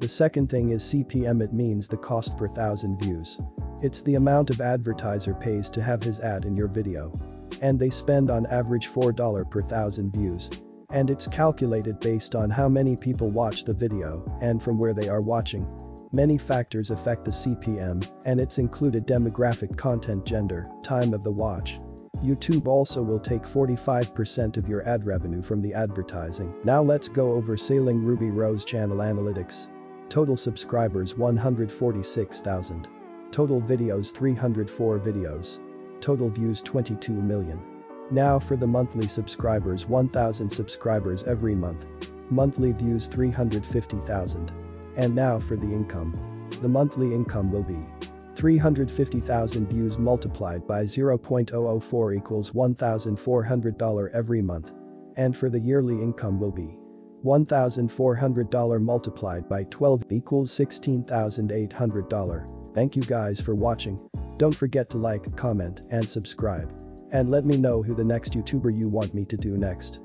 The second thing is CPM it means the cost per thousand views. It's the amount of advertiser pays to have his ad in your video. And they spend on average $4 per thousand views. And it's calculated based on how many people watch the video and from where they are watching. Many factors affect the CPM, and it's included demographic content gender, time of the watch. YouTube also will take 45% of your ad revenue from the advertising. Now let's go over Sailing Ruby Rose channel analytics. Total subscribers 146,000. Total videos 304 videos. Total views 22 million. Now for the monthly subscribers 1000 subscribers every month. Monthly views 350,000. And now for the income. The monthly income will be 350,000 views multiplied by 0.004 equals $1,400 every month. And for the yearly income will be $1,400 multiplied by 12 equals $16,800. Thank you guys for watching. Don't forget to like, comment, and subscribe. And let me know who the next YouTuber you want me to do next.